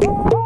Bye.